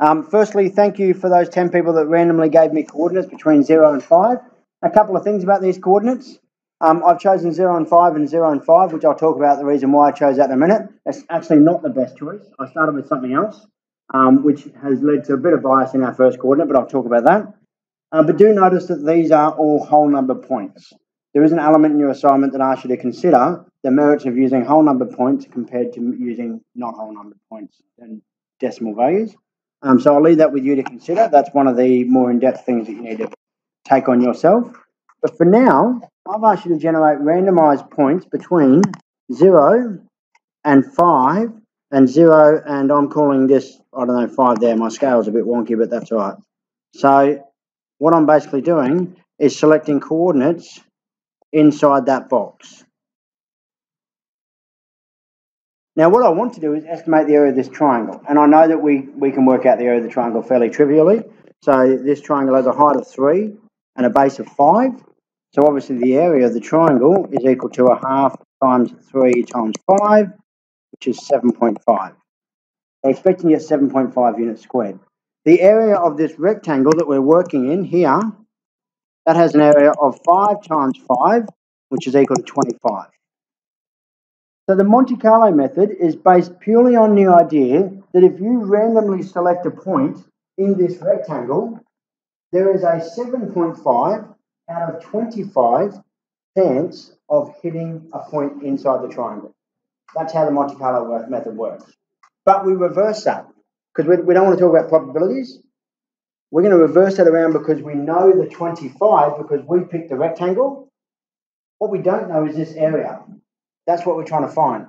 Um, firstly, thank you for those 10 people that randomly gave me coordinates between 0 and 5. A couple of things about these coordinates. Um, I've chosen 0 and 5 and 0 and 5, which I'll talk about the reason why I chose that in a minute. That's actually not the best choice. I started with something else, um, which has led to a bit of bias in our first coordinate, but I'll talk about that. Uh, but do notice that these are all whole number points. There is an element in your assignment that asks you to consider the merits of using whole number points compared to using not whole number points and decimal values. Um, so I'll leave that with you to consider. That's one of the more in-depth things that you need to take on yourself. But for now, I've asked you to generate randomized points between 0 and 5 and 0 and I'm calling this, I don't know, 5 there. My scale's a bit wonky, but that's all right. So what I'm basically doing is selecting coordinates inside that box. Now what I want to do is estimate the area of this triangle. And I know that we, we can work out the area of the triangle fairly trivially. So this triangle has a height of 3 and a base of 5. So obviously the area of the triangle is equal to a half times 3 times 5, which is 7.5. So expecting get 7.5 units squared. The area of this rectangle that we're working in here, that has an area of 5 times 5, which is equal to 25. So the Monte Carlo method is based purely on the idea that if you randomly select a point in this rectangle, there is a 7.5 out of 25 chance of hitting a point inside the triangle. That's how the Monte Carlo method works. But we reverse that because we, we don't want to talk about probabilities. We're going to reverse that around because we know the 25 because we picked the rectangle. What we don't know is this area. That's what we're trying to find.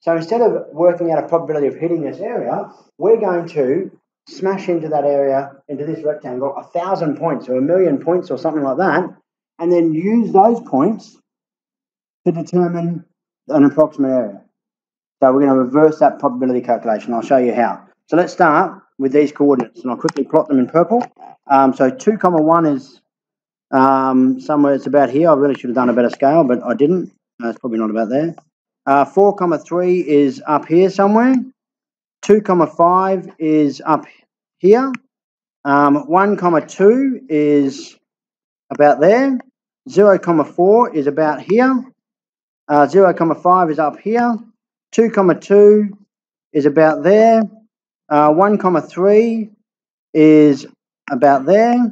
So instead of working out a probability of hitting this area, we're going to smash into that area, into this rectangle, a thousand points or a million points or something like that, and then use those points to determine an approximate area. So we're going to reverse that probability calculation. I'll show you how. So let's start with these coordinates, and I'll quickly plot them in purple. Um, so 2 comma 1 is um, somewhere it's about here. I really should have done a better scale, but I didn't. It's probably not about there. Uh, 4 comma 3 is up here somewhere. 2 comma 5 is up here. Um, 1 comma 2 is about there. 0 comma 4 is about here. Uh, 0 comma 5 is up here. 2 comma 2 is about there. Uh, 1 comma 3 is about there.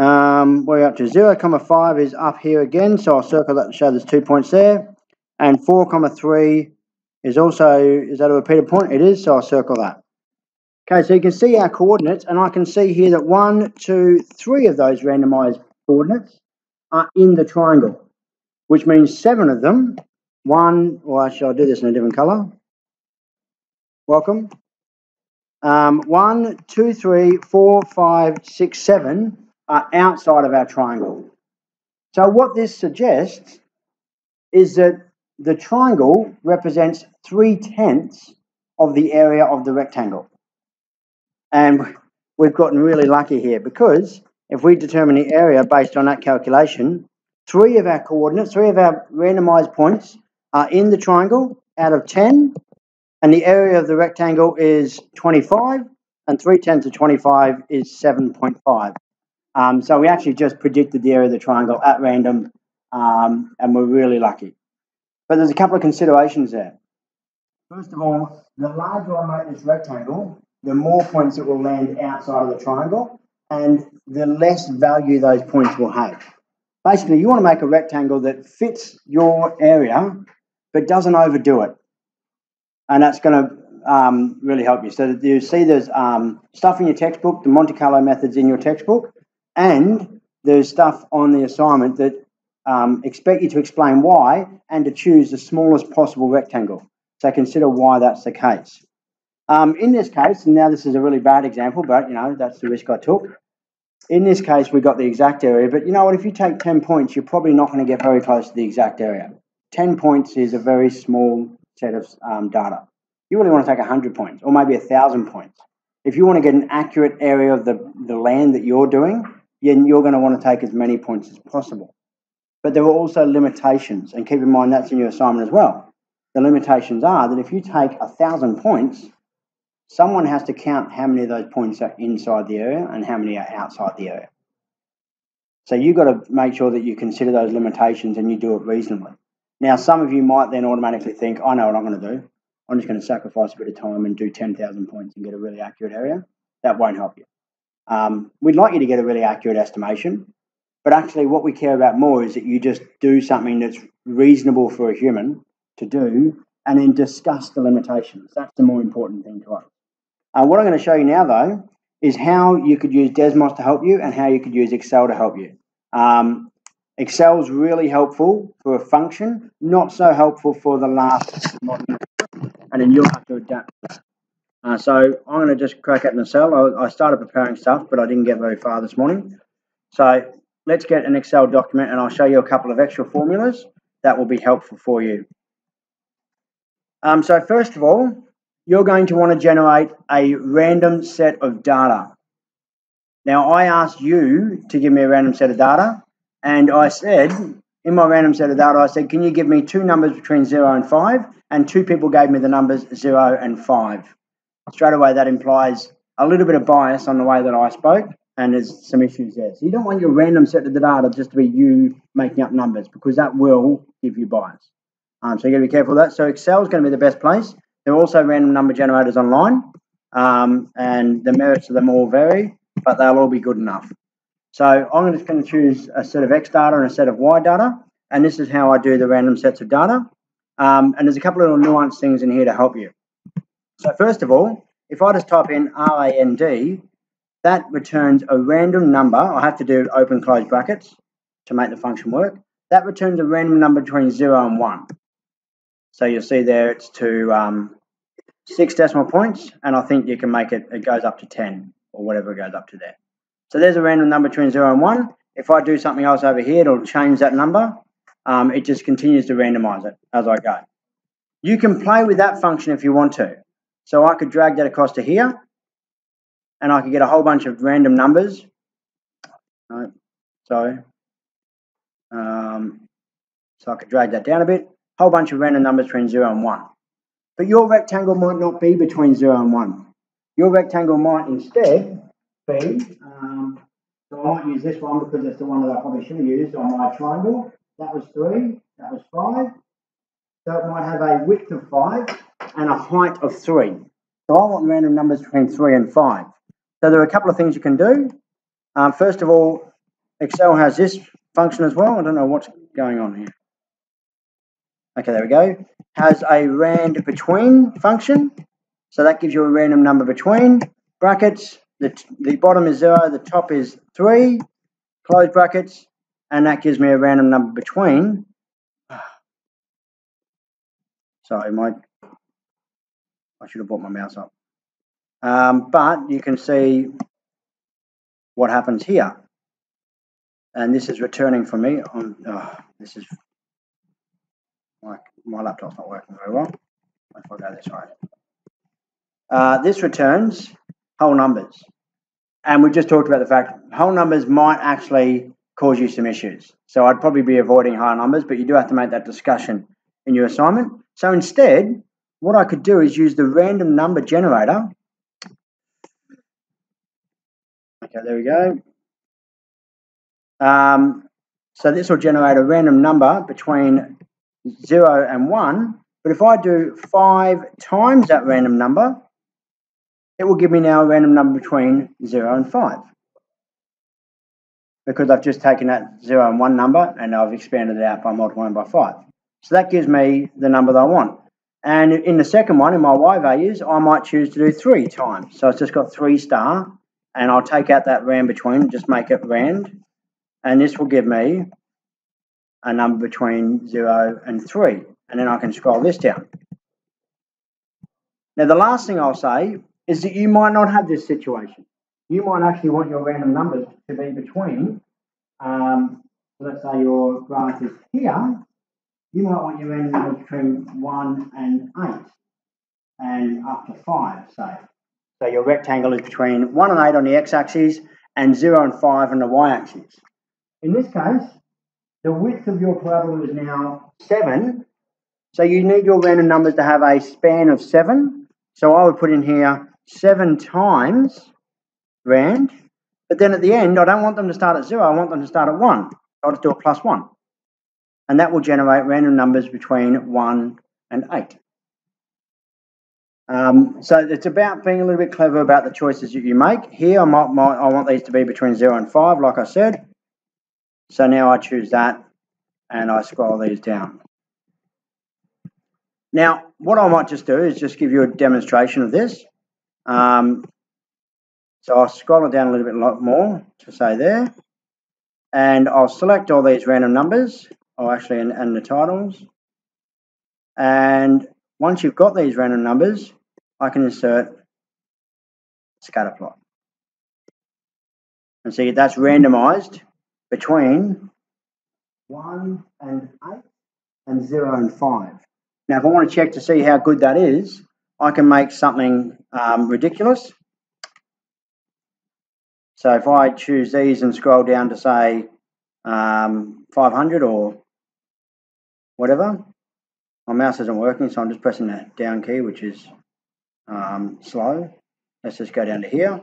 Um, we're up to 0 comma 5 is up here again, so I'll circle that to show there's two points there. And 4 comma 3 is also, is that a repeated point? It is, so I'll circle that. Okay, so you can see our coordinates, and I can see here that one, two, three of those randomized coordinates are in the triangle, which means seven of them, one, or actually I'll do this in a different color. Welcome. Um, one, two, three, four, five, six, seven are outside of our triangle. So what this suggests is that the triangle represents three tenths of the area of the rectangle. And we've gotten really lucky here because if we determine the area based on that calculation, three of our coordinates, three of our randomized points are in the triangle out of 10 and the area of the rectangle is 25, and 3 tenths of 25 is 7.5. Um, so we actually just predicted the area of the triangle at random, um, and we're really lucky. But there's a couple of considerations there. First of all, the larger I make this rectangle, the more points it will land outside of the triangle, and the less value those points will have. Basically, you want to make a rectangle that fits your area, but doesn't overdo it and that's going to um, really help you. So you see there's um, stuff in your textbook, the Monte Carlo methods in your textbook, and there's stuff on the assignment that um, expect you to explain why and to choose the smallest possible rectangle. So consider why that's the case. Um, in this case, and now this is a really bad example, but you know that's the risk I took. In this case, we got the exact area, but you know what? If you take 10 points, you're probably not going to get very close to the exact area. 10 points is a very small set of um, data. You really want to take 100 points or maybe 1,000 points. If you want to get an accurate area of the, the land that you're doing, then you're going to want to take as many points as possible. But there are also limitations, and keep in mind that's in your assignment as well. The limitations are that if you take a 1,000 points, someone has to count how many of those points are inside the area and how many are outside the area. So you've got to make sure that you consider those limitations and you do it reasonably. Now, some of you might then automatically think, I know what I'm going to do. I'm just going to sacrifice a bit of time and do 10,000 points and get a really accurate area. That won't help you. Um, we'd like you to get a really accurate estimation, but actually, what we care about more is that you just do something that's reasonable for a human to do and then discuss the limitations. That's the more important thing to us. Uh, what I'm going to show you now, though, is how you could use Desmos to help you and how you could use Excel to help you. Um, Excel is really helpful for a function, not so helpful for the last and then you'll have to adapt uh, so I'm going to just crack in Excel. I, I started preparing stuff, but I didn't get very far this morning. So let's get an Excel document and I'll show you a couple of extra formulas that will be helpful for you. Um, so first of all, you're going to want to generate a random set of data. Now I asked you to give me a random set of data and I said, in my random set of data, I said, can you give me two numbers between zero and five? And two people gave me the numbers zero and five straight away that implies a little bit of bias on the way that I spoke, and there's some issues there. So you don't want your random set of the data just to be you making up numbers because that will give you bias. Um, so you got to be careful of that. So Excel is going to be the best place. There are also random number generators online, um, and the merits of them all vary, but they'll all be good enough. So I'm just going to choose a set of X data and a set of Y data, and this is how I do the random sets of data. Um, and there's a couple of little nuanced things in here to help you. So first of all, if I just type in RAND, that returns a random number. I have to do open close brackets to make the function work. That returns a random number between 0 and 1. So you'll see there it's to um, six decimal points, and I think you can make it, it goes up to 10 or whatever it goes up to there. So there's a random number between 0 and 1. If I do something else over here, it'll change that number. Um, it just continues to randomize it as I go. You can play with that function if you want to. So I could drag that across to here and I could get a whole bunch of random numbers. Right. So, um, so I could drag that down a bit, whole bunch of random numbers between 0 and 1. But your rectangle might not be between 0 and 1. Your rectangle might instead be, um, so I might use this one because it's the one that I probably should have used on my triangle. That was 3, that was 5. So it might have a width of 5 and a height of 3. So I want random numbers between 3 and 5. So there are a couple of things you can do. Um, first of all, Excel has this function as well. I don't know what's going on here. Okay, there we go. Has a rand between function. So that gives you a random number between brackets. The, the bottom is 0, the top is 3, close brackets, and that gives me a random number between. Sorry, my I should have brought my mouse up. Um, but you can see what happens here. And this is returning for me on, oh, this is, my, my laptop's not working very well. If I go this way. Uh, this returns whole numbers. And we just talked about the fact whole numbers might actually cause you some issues. So I'd probably be avoiding higher numbers, but you do have to make that discussion in your assignment. So instead, what I could do is use the random number generator. Okay, there we go. Um, so this will generate a random number between 0 and 1. But if I do 5 times that random number, it will give me now a random number between 0 and 5. Because I've just taken that 0 and 1 number and I've expanded it out by multiplying by 5. So that gives me the number that I want. And in the second one, in my Y values, I might choose to do three times. So it's just got three star, and I'll take out that rand between, just make it rand. And this will give me a number between zero and three. And then I can scroll this down. Now, the last thing I'll say is that you might not have this situation. You might actually want your random numbers to be between, um, let's say your graph is here, you might want your random number between 1 and 8 and up to 5, say. So your rectangle is between 1 and 8 on the x-axis and 0 and 5 on the y-axis. In this case, the width of your parabola is now 7, so you need your random numbers to have a span of 7. So I would put in here seven times rand, but then at the end, I don't want them to start at zero, I want them to start at one. I'll just do a plus one. And that will generate random numbers between one and eight. Um, so it's about being a little bit clever about the choices that you make. Here, I, might, might, I want these to be between 0 and 5, like I said. So now I choose that, and I scroll these down. Now, what I might just do is just give you a demonstration of this. Um, so I'll scroll it down a little bit more to say there. And I'll select all these random numbers, or actually, and, and the titles. And once you've got these random numbers, I can insert scatter plot. And see that's randomized between 1 and 8 and 0 and 5. Now if I want to check to see how good that is, I can make something um, ridiculous. So if I choose these and scroll down to say um, 500 or whatever, my mouse isn't working so I'm just pressing that down key which is um, slow. Let's just go down to here.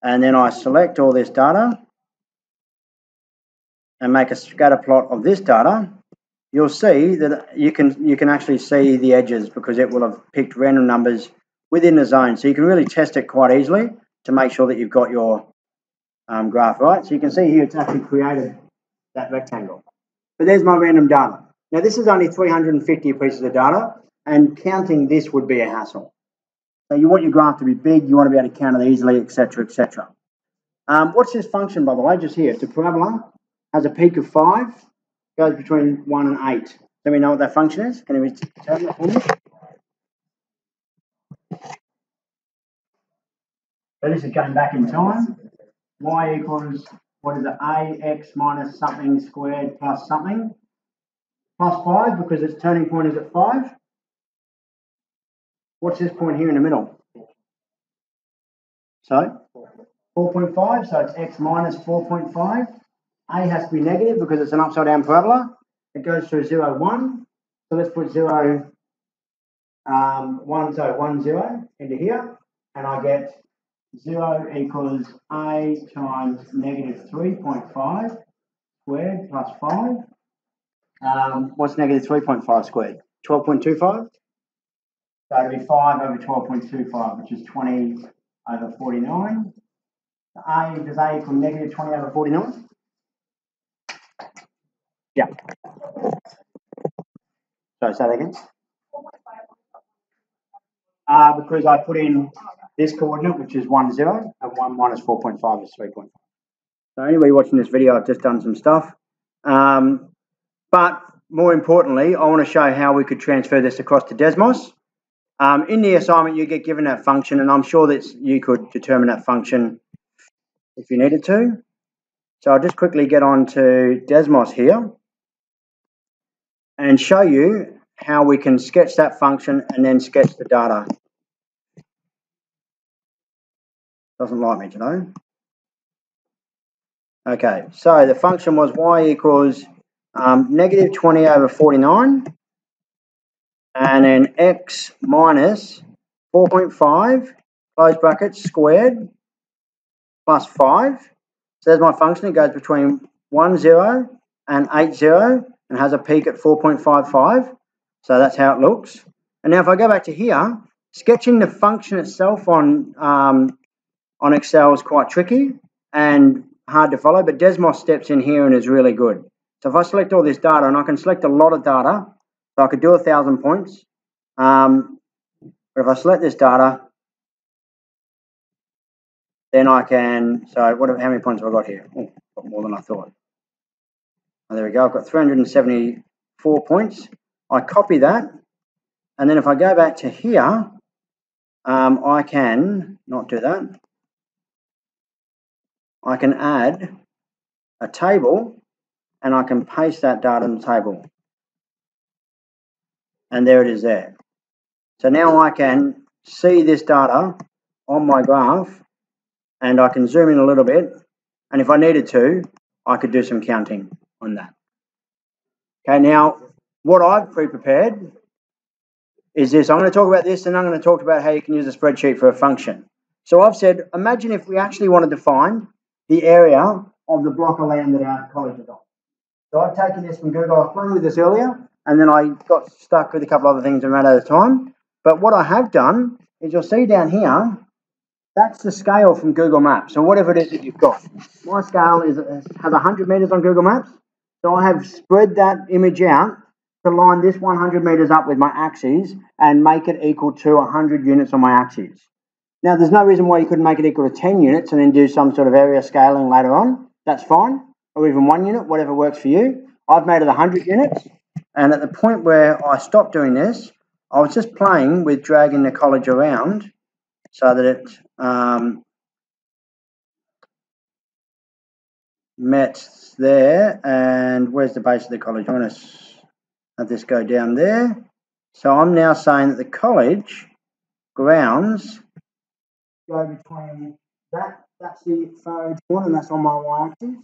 And then I select all this data and make a scatter plot of this data. You'll see that you can you can actually see the edges because it will have picked random numbers within the zone. So you can really test it quite easily to make sure that you've got your um, graph right. So you can see here it's actually created that rectangle. But there's my random data. Now this is only 350 pieces of data and counting this would be a hassle. So you want your graph to be big, you want to be able to count it easily, etc., etc. Um, what's this function, by the way, just here? It's a parabola, has a peak of 5, goes between 1 and 8. Let me know what that function is. Can you tell me for me? So this is going back in time. y equals, what is it, ax minus something squared plus something. Plus 5 because its turning point is at 5. What's this point here in the middle? So 4.5, so it's x minus 4.5. A has to be negative because it's an upside down parabola. It goes through 0, 1. So let's put 0, um, 1, so 1, 0 into here. And I get 0 equals A times negative 3.5 squared plus 5. Um, what's negative 3.5 squared? 12.25? So it'd be 5 over 12.25, which is 20 over 49. A, does A equal negative 20 over 49? Yeah. Sorry, say that again. Uh, because I put in this coordinate, which is 1, 0, and 1 minus 4.5 is 3.5. So anybody watching this video, I've just done some stuff. Um, but more importantly, I want to show how we could transfer this across to Desmos. Um, in the assignment, you get given that function, and I'm sure that you could determine that function if you needed to. So I'll just quickly get on to Desmos here and show you how we can sketch that function and then sketch the data. Doesn't like me to know. Okay, so the function was y equals um, negative 20 over 49 and then x minus 4.5 close brackets squared plus 5. So there's my function. It goes between 1, 0 and 8, 0 and has a peak at 4.55. So that's how it looks. And now if I go back to here, sketching the function itself on, um, on Excel is quite tricky and hard to follow, but Desmos steps in here and is really good. So if I select all this data, and I can select a lot of data, so I could do a thousand points. Um, but if I select this data, then I can, so what, how many points have I got here? Oh, got more than I thought. Oh, there we go, I've got 374 points. I copy that, and then if I go back to here, um, I can not do that. I can add a table and I can paste that data in the table and there it is there. So now I can see this data on my graph and I can zoom in a little bit and if I needed to I could do some counting on that. Okay now what I've pre-prepared is this. I'm going to talk about this and I'm going to talk about how you can use a spreadsheet for a function. So I've said, imagine if we actually wanted to find the area of the block of land that our college is on. So I've taken this from Google. I was playing with this earlier and then I got stuck with a couple other things and ran out of time. But what I have done is you'll see down here, that's the scale from Google Maps. So whatever it is that you've got. My scale is has 100 meters on Google Maps. So I have spread that image out to line this 100 meters up with my axes and make it equal to 100 units on my axes. Now, there's no reason why you couldn't make it equal to 10 units and then do some sort of area scaling later on. That's fine. Or even one unit, whatever works for you. I've made it 100 units. And at the point where I stopped doing this, I was just playing with dragging the college around so that it um, met there. And where's the base of the college? I want to have this go down there. So I'm now saying that the college grounds go between that, that's the far edge corner, and that's on my y-axis.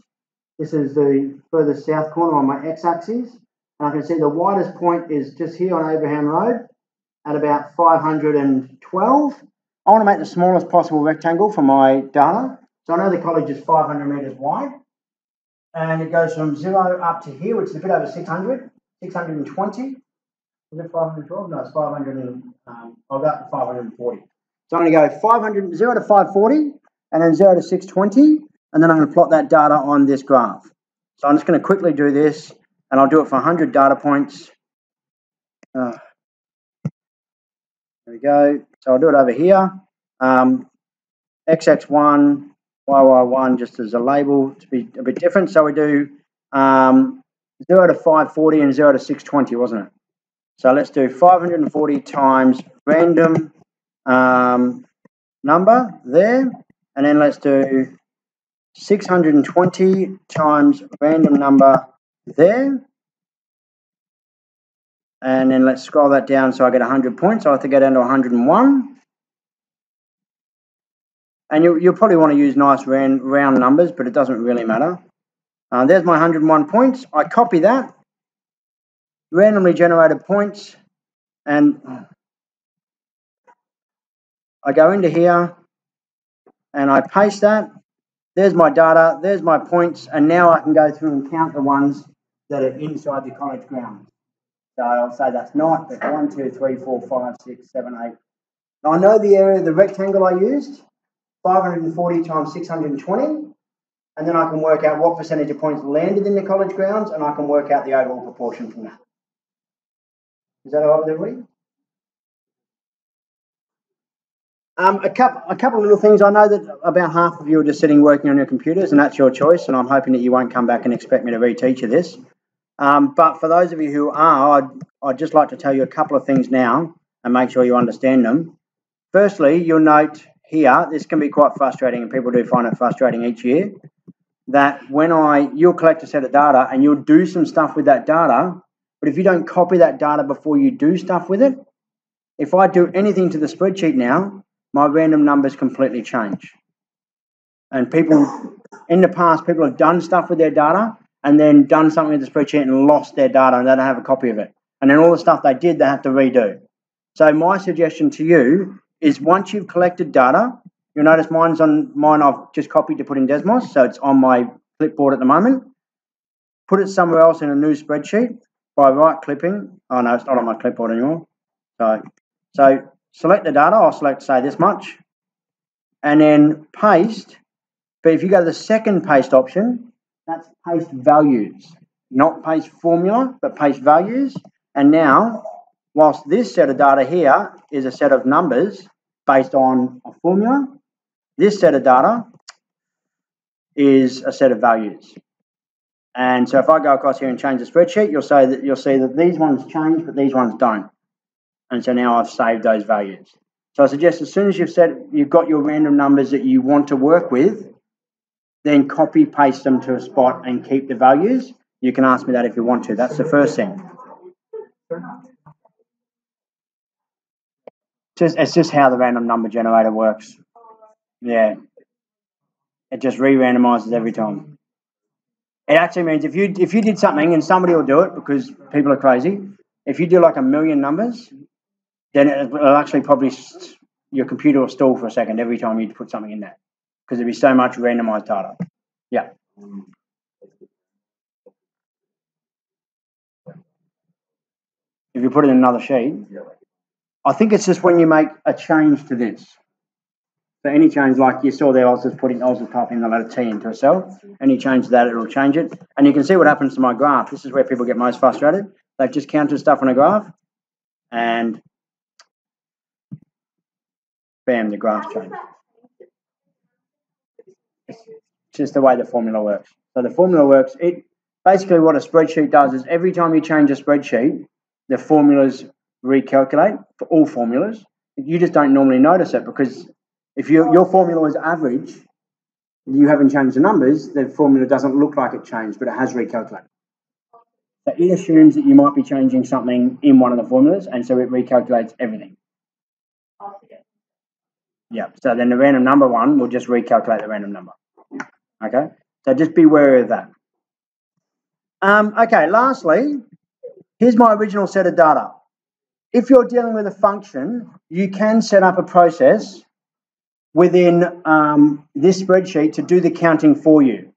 This is the further south corner on my x-axis. And I can see the widest point is just here on Abraham Road at about 512. I want to make the smallest possible rectangle for my data. So I know the college is 500 metres wide. And it goes from zero up to here, which is a bit over 600, 620. Is it 512? No, it's 500 and, um, I'll go up to 540. So I'm going to go 500, 0 to 540, and then 0 to 620, and then I'm going to plot that data on this graph. So I'm just going to quickly do this, and I'll do it for 100 data points. Uh, there we go. So I'll do it over here. Um, XX1, YY1 just as a label to be a bit different. So we do um, 0 to 540 and 0 to 620, wasn't it? So let's do 540 times random um, number there. And then let's do 620 times random number there. And then let's scroll that down so I get 100 points. So I have to go down to 101. And you, you'll probably want to use nice round, round numbers, but it doesn't really matter. Uh, there's my 101 points. I copy that, randomly generated points, and I go into here and I paste that. There's my data, there's my points, and now I can go through and count the ones that are inside the college grounds. So I'll say that's not, that's one, two, three, four, five, six, seven, eight. Now I know the area, of the rectangle I used, 540 times 620, and then I can work out what percentage of points landed in the college grounds, and I can work out the overall proportion from that. Is that all right with everybody? Um, a couple, a couple of little things. I know that about half of you are just sitting working on your computers, and that's your choice. And I'm hoping that you won't come back and expect me to reteach you this. Um, but for those of you who are, I'd, I'd just like to tell you a couple of things now and make sure you understand them. Firstly, you'll note here, this can be quite frustrating, and people do find it frustrating each year, that when I, you'll collect a set of data and you'll do some stuff with that data, but if you don't copy that data before you do stuff with it, if I do anything to the spreadsheet now, my random numbers completely change. And people, in the past, people have done stuff with their data and then done something with the spreadsheet and lost their data and they don't have a copy of it. And then all the stuff they did, they have to redo. So my suggestion to you is once you've collected data, you'll notice mine's on mine I've just copied to put in Desmos, so it's on my clipboard at the moment. Put it somewhere else in a new spreadsheet by right clicking. Oh no, it's not on my clipboard anymore. So so select the data, I'll select say this much, and then paste. But if you go to the second paste option, that's paste values, not paste formula, but paste values. And now, whilst this set of data here is a set of numbers based on a formula, this set of data is a set of values. And so if I go across here and change the spreadsheet, you'll say that you'll see that these ones change, but these ones don't. And so now I've saved those values. So I suggest as soon as you've said you've got your random numbers that you want to work with, then copy paste them to a spot and keep the values. You can ask me that if you want to. That's the first thing. Just it's just how the random number generator works. Yeah. It just re-randomizes every time. It actually means if you if you did something and somebody will do it because people are crazy. If you do like a million numbers, then it'll actually probably your computer will stall for a second every time you put something in there because there'll be so much randomized data. Yeah. If you put it in another sheet, I think it's just when you make a change to this. So any change, like you saw there, I was just putting, I was just typing the letter T into a cell. Any change to that, it'll change it. And you can see what happens to my graph. This is where people get most frustrated. They've just counted stuff on a graph, and bam, the graph changed. It's just the way the formula works. So the formula works. It basically what a spreadsheet does is every time you change a spreadsheet, the formulas recalculate for all formulas. You just don't normally notice it because if you, your formula is average, you haven't changed the numbers, the formula doesn't look like it changed, but it has recalculated. So it assumes that you might be changing something in one of the formulas, and so it recalculates everything. Yeah, so then the random number one will just recalculate the random number. Okay, so just be wary of that. Um, okay, lastly, here's my original set of data. If you're dealing with a function, you can set up a process within um, this spreadsheet to do the counting for you.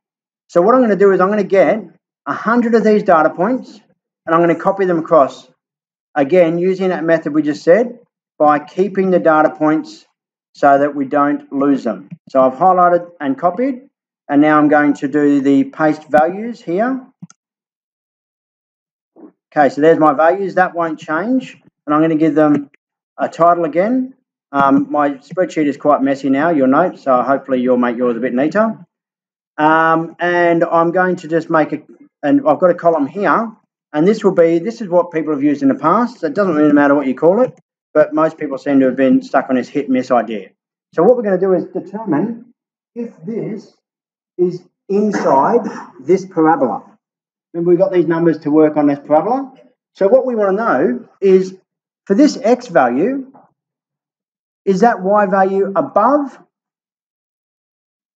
So what I'm going to do is I'm going to get 100 of these data points and I'm going to copy them across. Again, using that method we just said, by keeping the data points so that we don't lose them. So I've highlighted and copied, and now I'm going to do the paste values here. Okay, so there's my values. That won't change. And I'm going to give them a title again. Um, my spreadsheet is quite messy now, you'll note, so hopefully you'll make yours a bit neater. Um, and I'm going to just make a, and I've got a column here, and this will be, this is what people have used in the past. So it doesn't really matter what you call it but most people seem to have been stuck on this hit miss idea. So what we're going to do is determine if this is inside this parabola. Remember, we've got these numbers to work on this parabola. So what we want to know is for this x value, is that y value above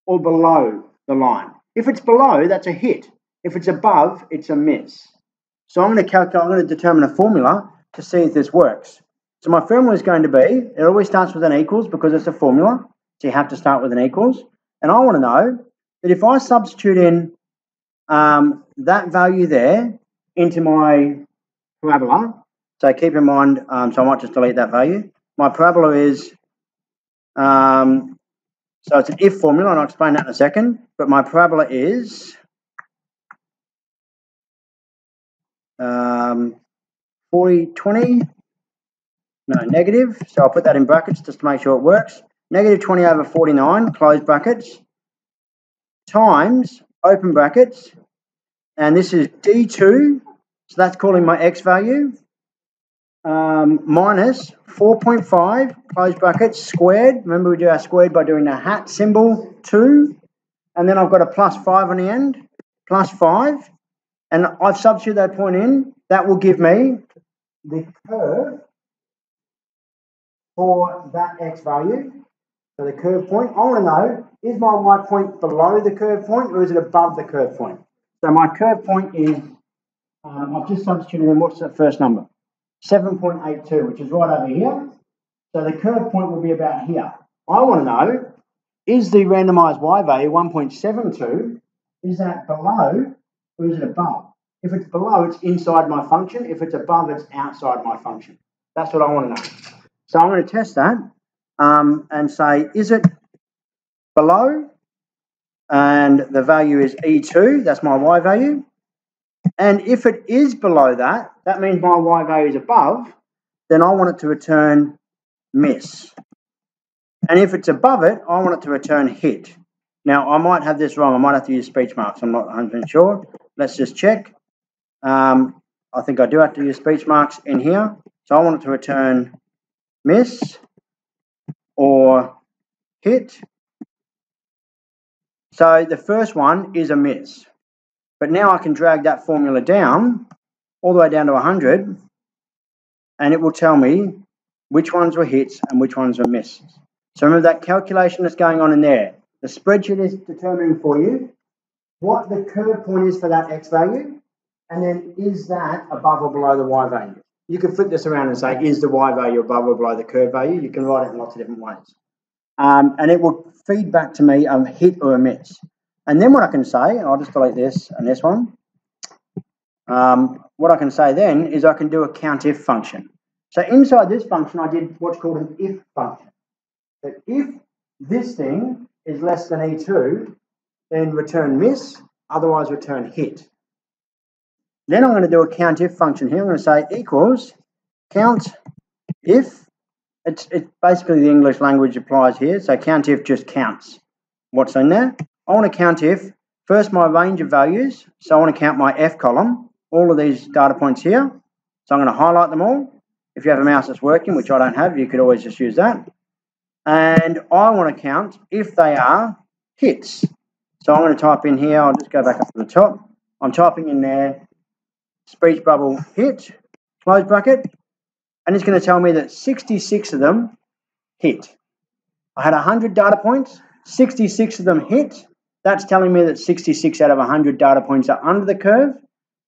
or below the line? If it's below, that's a hit. If it's above, it's a miss. So I'm going to calculate, I'm going to determine a formula to see if this works. So my formula is going to be, it always starts with an equals because it's a formula. So you have to start with an equals. And I want to know that if I substitute in um, that value there into my parabola, so keep in mind, um, so I might just delete that value. My parabola is, um, so it's an if formula, and I'll explain that in a second, but my parabola is um, 40, 20, no, negative. So I'll put that in brackets just to make sure it works. Negative 20 over 49, close brackets, times, open brackets, and this is D2, so that's calling my X value, um, minus 4.5, close brackets, squared. Remember we do our squared by doing the hat symbol, 2. And then I've got a plus 5 on the end, plus 5. And I've substituted that point in. That will give me the curve for that x value, so the curve point, I want to know, is my y point below the curve point or is it above the curve point? So my curve point is, um, I've just substituted in, what's that first number? 7.82, which is right over here. So the curve point will be about here. I want to know, is the randomized y value 1.72, is that below or is it above? If it's below, it's inside my function. If it's above, it's outside my function. That's what I want to know. So I'm going to test that um, and say, is it below? And the value is E2, that's my Y value. And if it is below that, that means my Y value is above, then I want it to return miss. And if it's above it, I want it to return hit. Now, I might have this wrong. I might have to use speech marks. I'm not 100% sure. Let's just check. Um, I think I do have to use speech marks in here. So I want it to return miss or hit. So the first one is a miss. But now I can drag that formula down, all the way down to 100, and it will tell me which ones were hits and which ones were misses. So remember that calculation that's going on in there. The spreadsheet is determining for you what the curve point is for that x value, and then is that above or below the y value. You can flip this around and say, is the y value above or below the curve value? You can write it in lots of different ways. Um, and it will feed back to me a hit or a miss. And then what I can say, and I'll just delete this and this one. Um, what I can say then is I can do a COUNTIF function. So inside this function, I did what's called an if function. That if this thing is less than E2, then return miss, otherwise return hit. Then I'm going to do a COUNTIF function here. I'm going to say equals count if. It's, it's basically the English language applies here. So COUNTIF just counts what's in there. I want to COUNTIF first my range of values. So I want to count my F column, all of these data points here. So I'm going to highlight them all. If you have a mouse that's working, which I don't have, you could always just use that. And I want to count if they are hits. So I'm going to type in here, I'll just go back up to the top. I'm typing in there, speech bubble hit, close bracket, and it's going to tell me that 66 of them hit. I had 100 data points, 66 of them hit. That's telling me that 66 out of 100 data points are under the curve.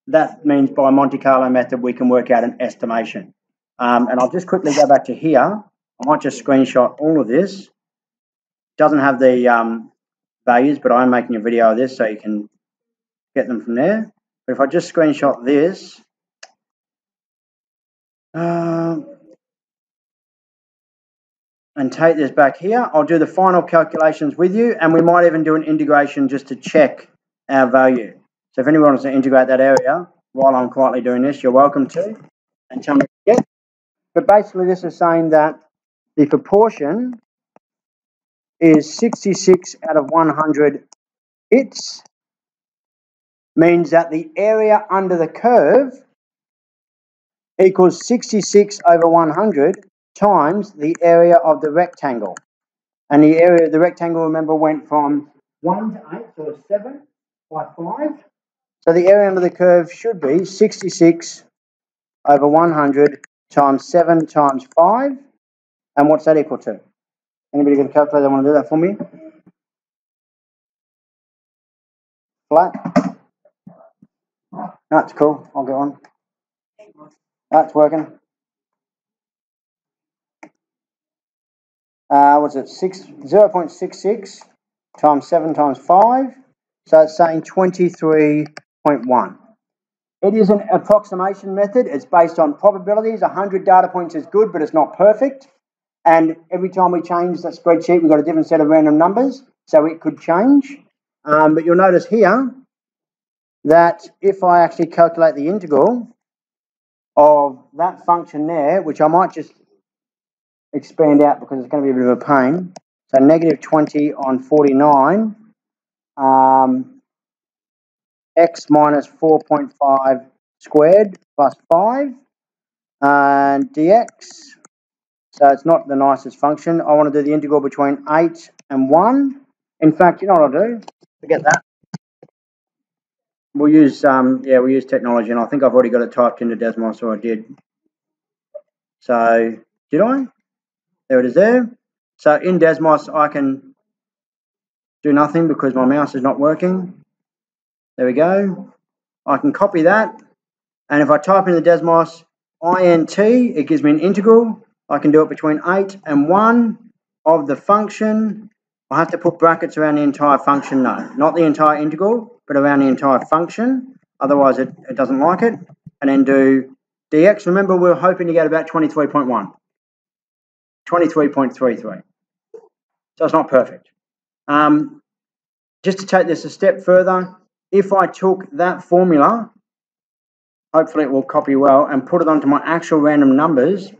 That means by Monte Carlo method, we can work out an estimation. Um, and I'll just quickly go back to here. I might just screenshot all of this. Doesn't have the um, values, but I'm making a video of this so you can get them from there. But if I just screenshot this, uh, and take this back here, I'll do the final calculations with you, and we might even do an integration just to check our value. So if anyone wants to integrate that area while I'm quietly doing this, you're welcome to, and tell me yeah. But basically, this is saying that the proportion is 66 out of 100 hits, means that the area under the curve equals 66 over 100 times the area of the rectangle. And the area of the rectangle, remember, went from 1 to 8, so 7 by 5. So the area under the curve should be 66 over 100 times 7 times 5. And what's that equal to? Anybody got a calculator want to do that for me? Flat? That's cool. I'll get on. That's working. Uh, was it? Six, 0 0.66 times 7 times 5. So it's saying 23.1. It is an approximation method. It's based on probabilities. 100 data points is good, but it's not perfect. And every time we change that spreadsheet, we've got a different set of random numbers, so it could change. Um, but you'll notice here that if I actually calculate the integral of that function there, which I might just expand out because it's going to be a bit of a pain. So negative 20 on 49 um, x minus 4.5 squared plus 5 and dx. So it's not the nicest function. I want to do the integral between 8 and 1. In fact, you know what I'll do? Forget that. We'll use, um, yeah, we'll use technology, and I think I've already got it typed into Desmos, so I did. So, did I? There it is there. So in Desmos, I can do nothing because my mouse is not working. There we go. I can copy that. And if I type in the Desmos int, it gives me an integral. I can do it between 8 and 1 of the function. I have to put brackets around the entire function, no. Not the entire integral, but around the entire function. Otherwise, it, it doesn't like it. And then do dx. Remember, we are hoping to get about 23.1. 23.33. So it's not perfect. Um, just to take this a step further, if I took that formula, hopefully it will copy well, and put it onto my actual random numbers,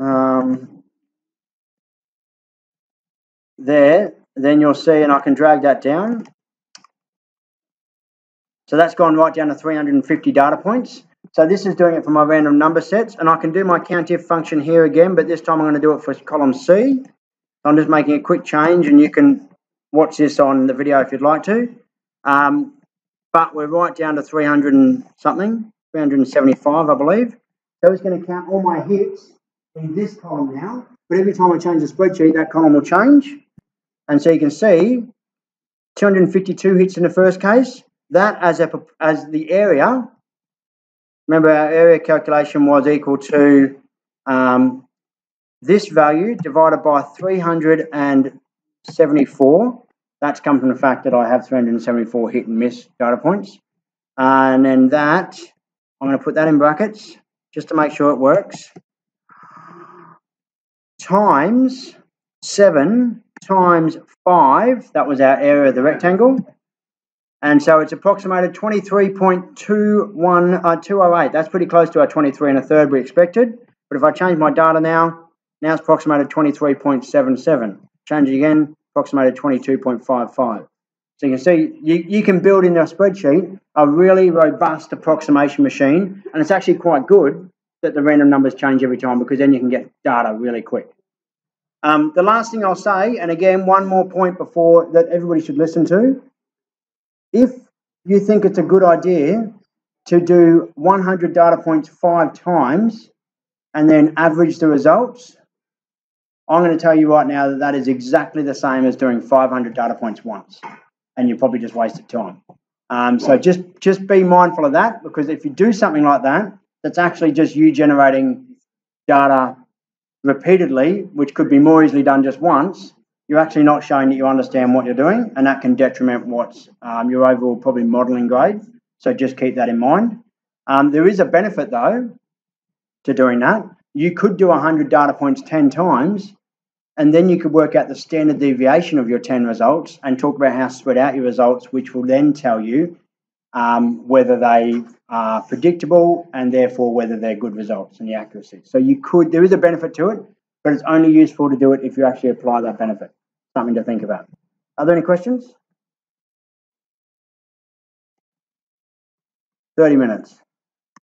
um, there, then you'll see, and I can drag that down. So that's gone right down to 350 data points. So this is doing it for my random number sets, and I can do my COUNTIF function here again, but this time I'm going to do it for column C. I'm just making a quick change, and you can watch this on the video if you'd like to. Um, but we're right down to 300 and something, 375, I believe. So it's going to count all my hits in this column now. But every time I change the spreadsheet, that column will change. And so you can see 252 hits in the first case. That as a, as the area remember our area calculation was equal to um, this value divided by 374. That's come from the fact that I have 374 hit and miss data points. And then that, I'm going to put that in brackets just to make sure it works. Times 7 times 5, that was our area of the rectangle. And so it's approximated 23.21, uh, 208. That's pretty close to our 23 and a third we expected. But if I change my data now, now it's approximated 23.77. Change it again, approximated 22.55. So you can see you, you can build in your spreadsheet a really robust approximation machine, and it's actually quite good that the random numbers change every time because then you can get data really quick. Um, the last thing I'll say, and again, one more point before that everybody should listen to, if you think it's a good idea to do 100 data points five times and then average the results, I'm going to tell you right now that that is exactly the same as doing 500 data points once, and you probably just wasted time. Um, so just just be mindful of that because if you do something like that, that's actually just you generating data repeatedly, which could be more easily done just once you're actually not showing that you understand what you're doing, and that can detriment what's um, your overall probably modelling grade. So just keep that in mind. Um, there is a benefit though to doing that. You could do 100 data points 10 times, and then you could work out the standard deviation of your 10 results and talk about how spread out your results, which will then tell you um, whether they are predictable and therefore whether they're good results and the accuracy. So you could, there is a benefit to it, but it's only useful to do it if you actually apply that benefit. Something to think about. Are there any questions? 30 minutes.